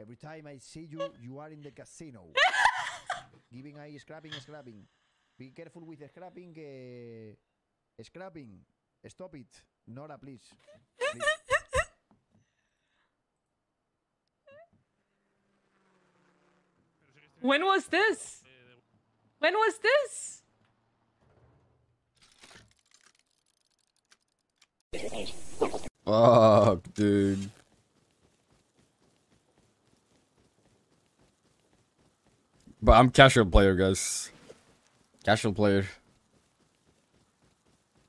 Every time I see you, you are in the casino. Giving I scrapping, scrapping. Be careful with the scrapping. Uh, scrapping. Stop it. Nora, please. Please. When was this? When was this? Fuck, dude. But I'm casual player, guys. Casual player.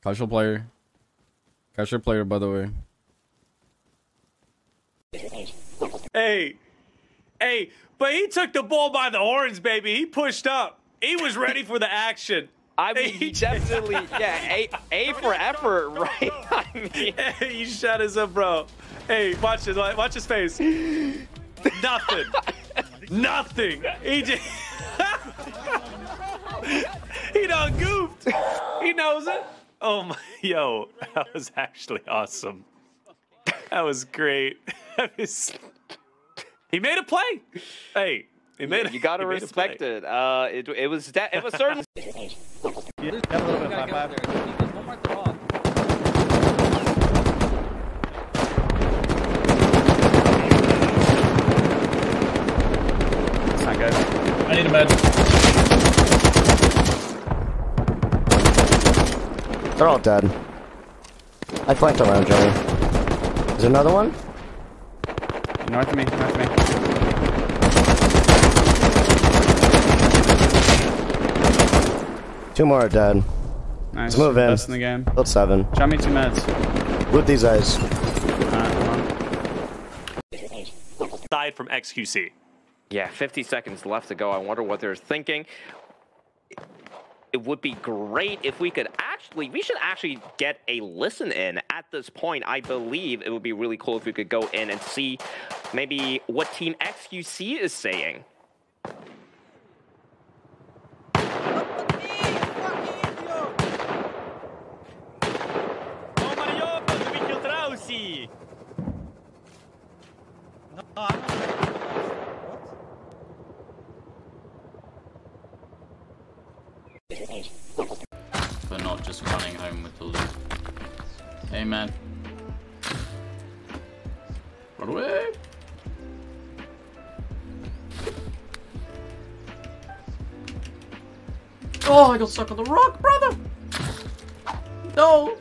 Casual player. Casual player, by the way. Hey, hey, but he took the bull by the horns, baby. He pushed up. He was ready for the action. I mean, he definitely, yeah, A, A for effort, right? I mean, Hey, he shut us up, bro. Hey, watch it. Watch his face. Nothing. Nothing. He just. he done goofed. He knows it. Oh my, yo, that was actually awesome. That was great. That was- he made a play. Hey, he made. a- you gotta he made a respect it. Uh, it, it was, de- it was certainly. I need a med. They're all dead. I flanked around Joey. Is there another one? North of me, north of me. Two more are dead. Nice. Let's move in. Best in the game. Build seven. Shot me two meds. Loot these guys. Alright, come on. Aside from XQC. Yeah, 50 seconds left to go. I wonder what they're thinking. It would be great if we could actually, we should actually get a listen in at this point. I believe it would be really cool if we could go in and see maybe what Team XQC is saying. but not just running home with the loot. Amen. Run away! Oh, I got stuck on the rock, brother! No!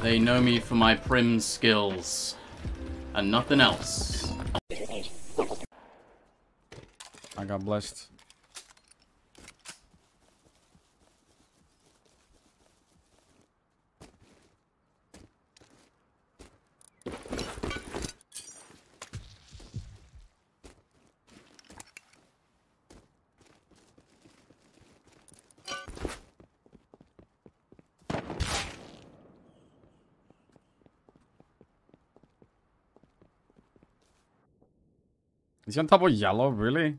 They know me for my prim skills. And nothing else. I got blessed. Is he on top of yellow, really?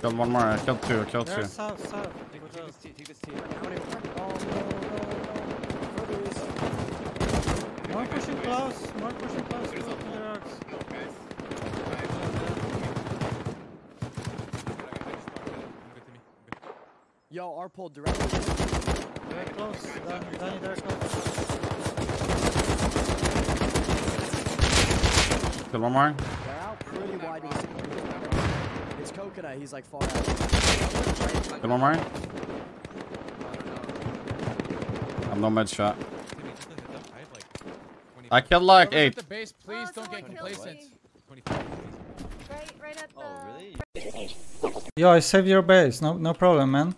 Killed one more, I killed two, I killed two. More? Oh, oh, oh, pushing close, more pushing close. To the rocks. Yo, our pulled directly. Very close, Danny, Danny, very close. Killed one more. They're out pretty wide. to the city. It's coconut. He's like far out. Killed one more. I'm no med shot. I killed like eight. The base, please don't get complacent. Right, right at oh, the. Yo, I saved your base. No, no problem, man.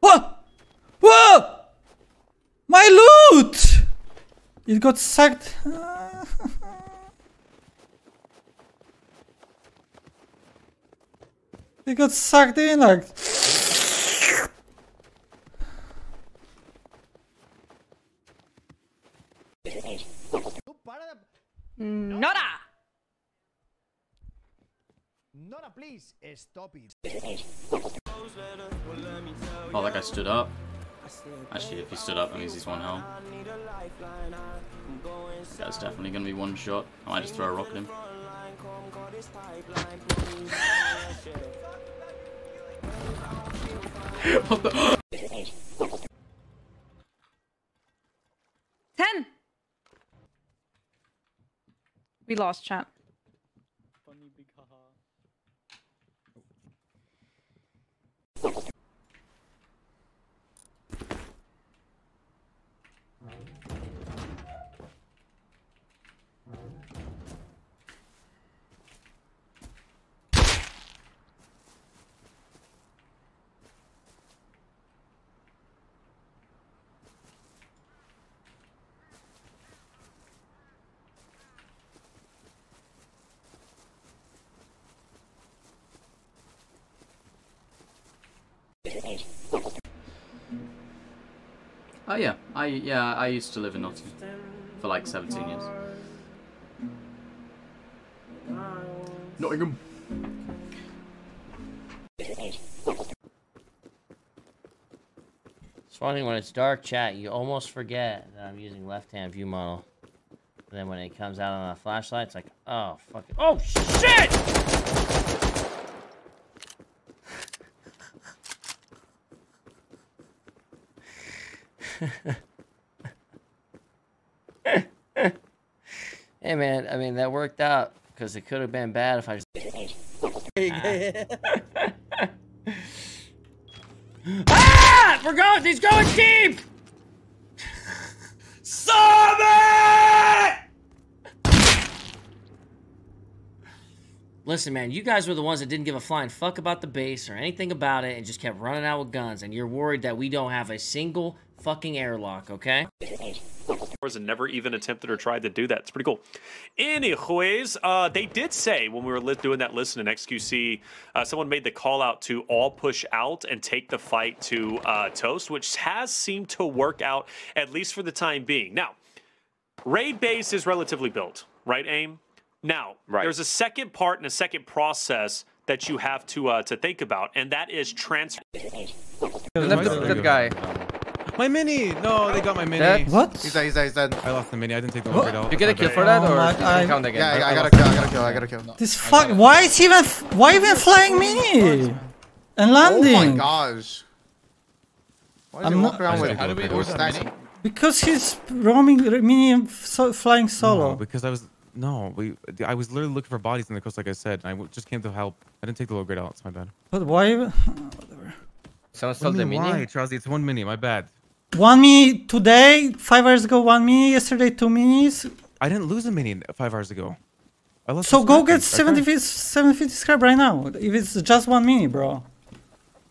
What? Whoa! My loot! It got sucked. it got sucked in like. Tú para de... Nora! Nora, please, stop it. Oh, that guy stood up. Actually, if he stood up, that means he's one health. That's definitely gonna be one shot. I might just throw a rock at him. what the? Ten! We lost chat. Oh yeah, I yeah I used to live in Nottingham for like 17 years. Nottingham. It's funny when it's dark chat, you almost forget that I'm using left-hand view model. And then when it comes out on a flashlight, it's like, oh fuck it. Oh shit! hey man, I mean that worked out because it could have been bad if I just. ah! We're going. He's going deep. Summit! Listen, man, you guys were the ones that didn't give a flying fuck about the base or anything about it and just kept running out with guns, and you're worried that we don't have a single fucking airlock, okay? and never even attempted or tried to do that. It's pretty cool. Anyways, uh, they did say when we were doing that listen in XQC, uh, someone made the call out to all push out and take the fight to uh, Toast, which has seemed to work out at least for the time being. Now, raid base is relatively built, right? Aim. Now, there's a second part and a second process that you have to uh, to think about, and that is transfer. That guy. My mini! No, they got my mini. That- what? He's dead, he's dead, he's dead. I lost the mini. I didn't take the What? upgrade out. You get a kill for Oh that, or does it count again? Yeah, I- I, I got a lost kill, I got a kill, I got a kill. This fuck. Why is he even? Why even flying mini? Oh and landing? Oh my gosh. Why does I'm he walk not- around with How do we a mini? Because he's roaming r- mini and so, flying solo. No, because I was no, we. I was literally looking for bodies in the coast, like I said, and I w- just came to help. I didn't take the low grade out. It's my bad. But why? even- Someone What stole do the you mean, mini? Why, Charlie? It's one mini. My bad. One mini today, five hours ago, one mini. Yesterday, two minis. I didn't lose a mini five hours ago. I lost So go get piece. I 70 cried. 750 scrap right now. If it's just one mini, bro.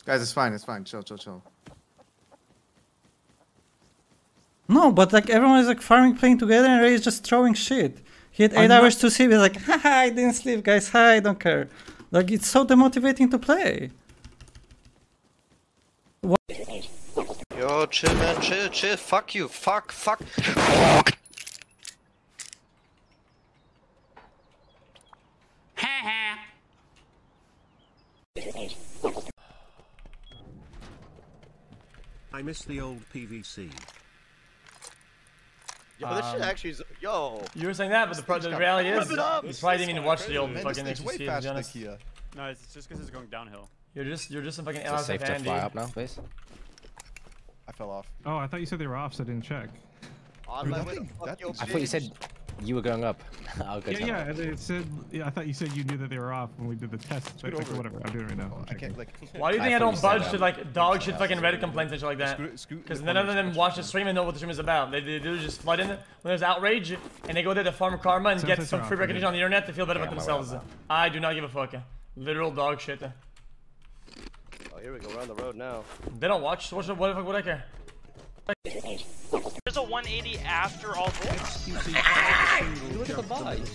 Guys, it's fine. It's fine. Chill, chill, chill. No, but like everyone is like farming, playing together, and Ray is just throwing shit. He had 8 I'm not- hours to sleep. He's like, haha, I didn't sleep, guys. Hi, I don't care. Like it's so demotivating to play. Yo, chill, man, chill, chill. Fuck you, fuck, fuck. I miss the old PVC. Yo, this shit Um, actually is. Yo. You were saying that, but the, pro- the reality is, you probably didn't even watch the old fucking XQC, to be honest. No, it's just because it's going downhill. You're just, you're just some fucking Is it safe to Andy. fly up now, please? I fell off. Oh, I thought you said they were off, so I didn't check. I'm like, where the I thought you said you were going up. I'll go Yeah, yeah, them. and it said. Yeah, I thought you said you knew that they were off when we did the test. But like, whatever, I'm doing it right now. Oh, I can't like. Why do you think I, don't budge to like dog shit fucking Reddit complaints and shit like that? Scoot- scoot Because the none of them watch the stream and know what the stream is about. They, they do just flood in when there's outrage and they go there to farm karma and Sounds get like some free recognition on the internet to feel better Yeah, about I'm aware of themselves. I do not give a fuck. Literal dog shit. Here we go. We're on the road now. They don't watch. Watch what the fuck would I care? There's a 180 after all this. Look at the bar. you.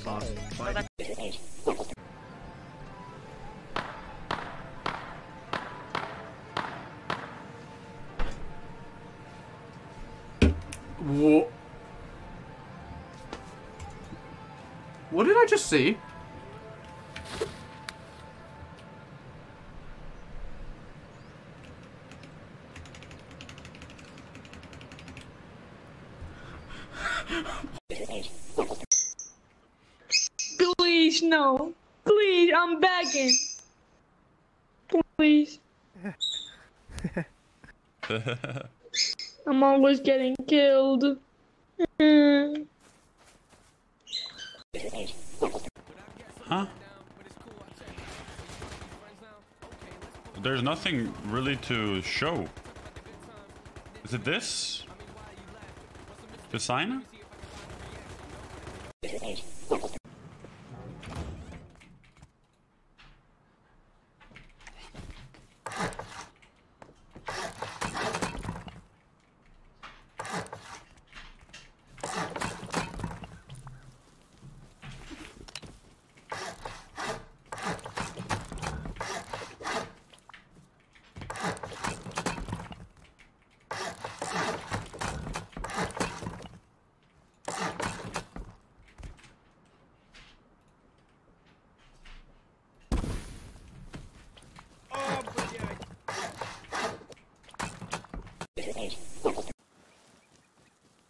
Whoa. What did I just see? Please, no. Please, I'm begging. Please. I'm always getting killed. Huh? There's nothing really to show. Is it this? The sign? Thank you.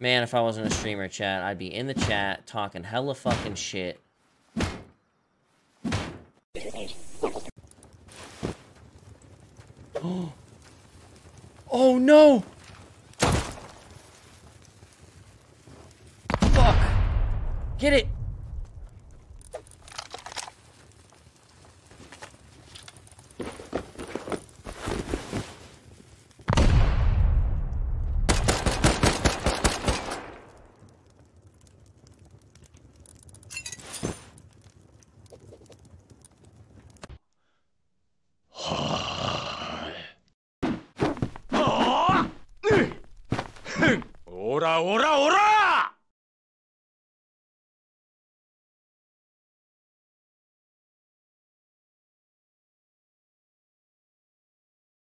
Man, if I wasn't a streamer, chat, I'd be in the chat talking hella fucking shit. oh no! Fuck! Get it! ahora, ahora,